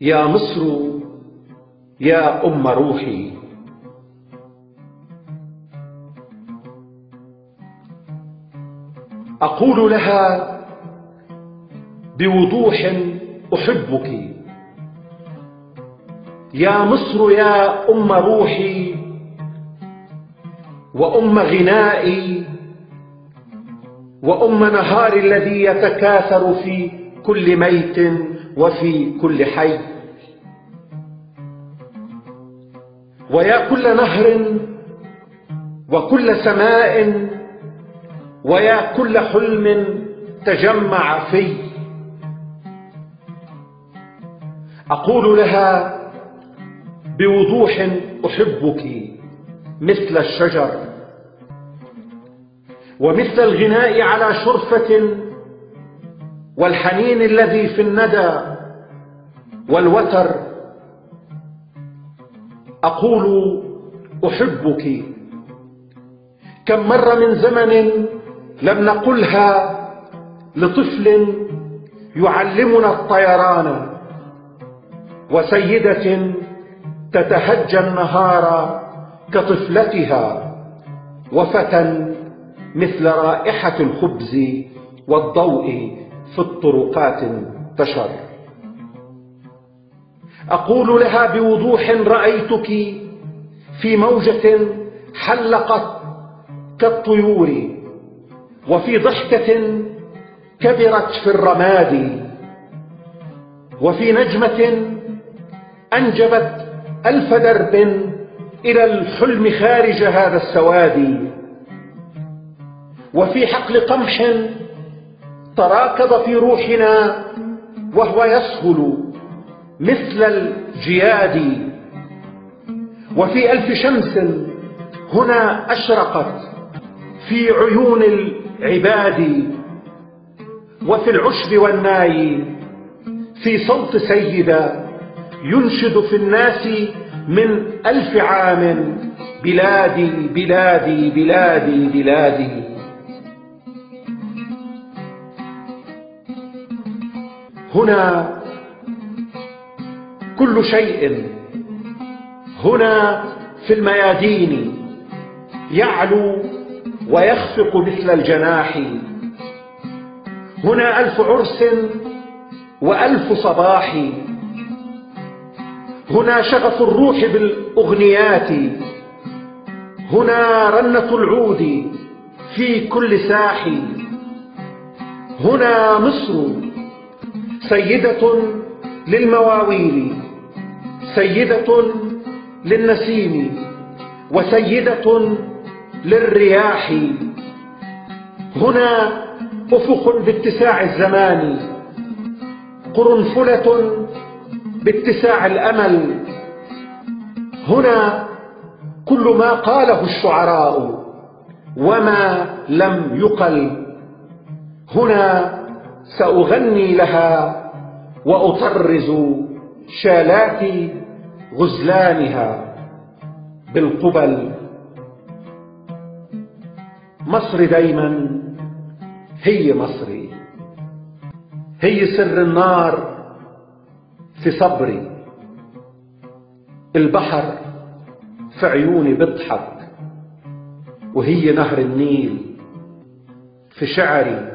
يا مصر يا أم روحي. أقول لها بوضوح أحبك. يا مصر يا أم روحي وأم غنائي وأم نهار الذي يتكاثر في كل ميت وفي كل حي. ويا كل نهر وكل سماء ويا كل حلم تجمع في. أقول لها بوضوح أحبك مثل الشجر ومثل الغناء على شرفة والحنين الذي في الندى والوتر أقول أحبك. كم مر من زمن لم نقلها لطفل يعلمنا الطيران وسيدة تتهجى النهار كطفلتها وفتى مثل رائحة الخبز والضوء في الطرقات انتشر أقول لها بوضوح رأيتك في موجة حلقت كالطيور وفي ضحكة كبرت في الرماد وفي نجمة أنجبت ألف درب إلى الحلم خارج هذا السواد وفي حقل قمح تراكض في روحنا وهو يسهل مثل الجياد. وفي ألف شمس هنا أشرقت في عيون العباد. وفي العشب والناي في صوت سيدة ينشد في الناس من ألف عام. بلادي بلادي بلادي بلادي. هنا كل شيء. هنا في الميادين يعلو ويخفق مثل الجناح. هنا ألف عرس وألف صباح. هنا شغف الروح بالأغنيات. هنا رنة العود في كل ساح. هنا مصر سيدة للمواويل. سيدة للنسيم وسيدة للرياح. هنا أفق باتساع الزمان قرنفلة باتساع الأمل. هنا كل ما قاله الشعراء وما لم يقل. هنا سأغني لها وأطرز شالات غزلانها بالقبل. مصر دايما هي مصري. هي سر النار في صبري. البحر في عيوني بيضحك وهي نهر النيل في شعري.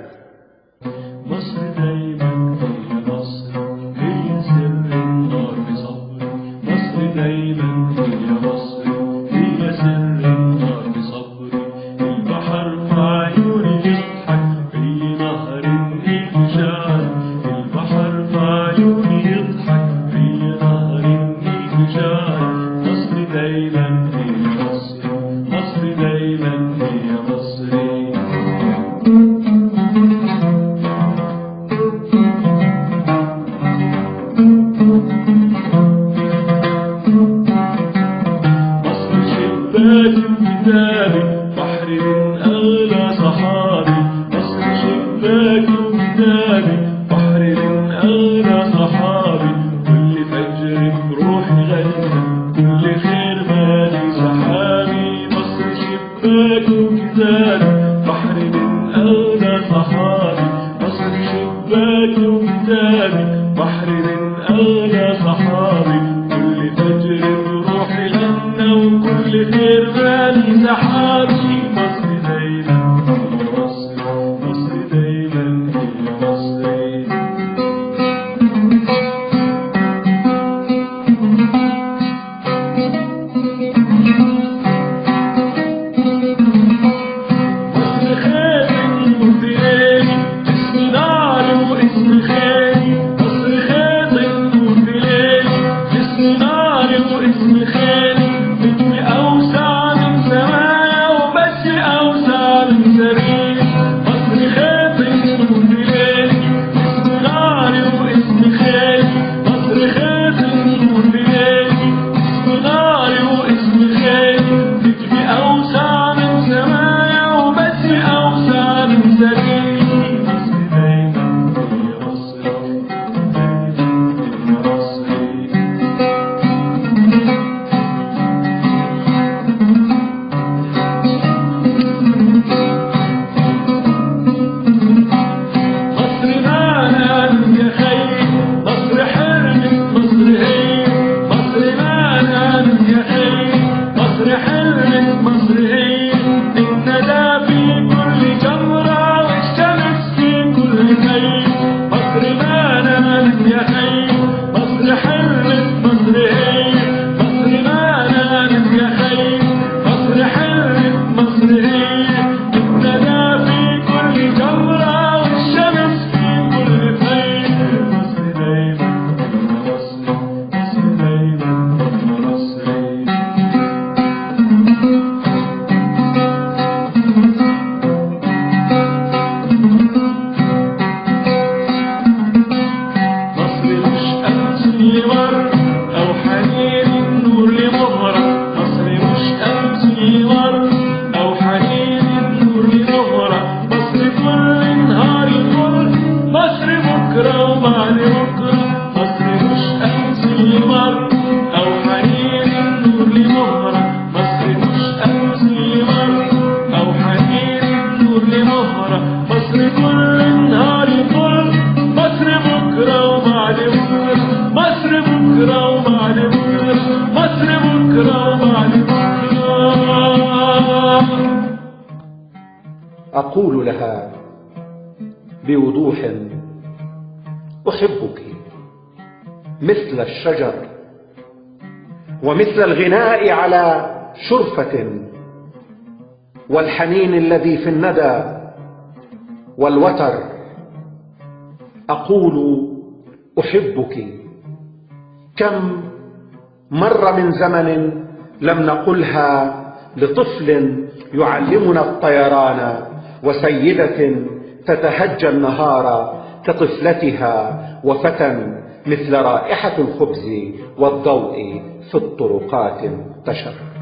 أقول لها بوضوح أحبك مثل الشجر ومثل الغناء على شرفة والحنين الذي في الندى والوتر. أقول أحبك كم مر من زمن لم نقلها لطفل يعلمنا الطيران. وسيدة تتهجى النهار كطفلتها وفتى مثل رائحة الخبز والضوء في الطرقات انتشر.